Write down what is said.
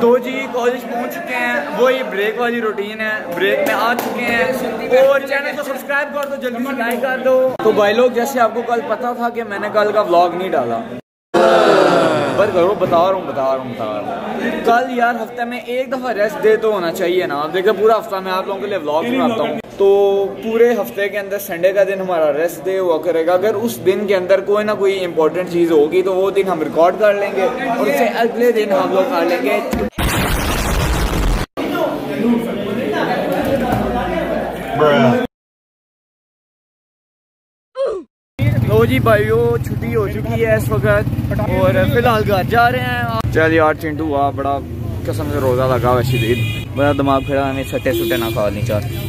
पहुँच चुके हैं। वो ये ब्रेक वाली रूटीन है। ब्रेक में आ चुके हैं। और चैनल को सब्सक्राइब कर दो, जल्दी लाइक कर दो। तो भाई लोग, जैसे आपको कल पता था कि मैंने कल का ब्लॉग नहीं डाला। पर करो बता रहा हूँ बता रहा हूँ बता रहा हूँ। कल यार हफ़्ते में एक दफ़ा रेस्ट दे तो होना चाहिए ना। देखिए पूरा हफ़्ता मैं आप लोगों के लिए व्लॉग बनाता हूँ। तो पूरे हफ़्ते के अंदर संडे का दिन हमारा रेस्ट डे हुआ करेगा। अगर उस दिन के अंदर कोई ना कोई इंपॉर्टेंट चीज़ होगी तो वो दिन हम रिकॉर्ड कर लेंगे और उसे अगले दिन हम लोग कर लेंगे। लो जी भाइयों छुट्टी हो चुकी है इस वक्त और फ़िलहाल घर जा रहे हैं चल यार चिंटू आ बड़ा कसम से रोजा लगा हुआ शदीद बड़ा दिमाग खड़ा हमें सटे सुटे ना खा नहीं चाहते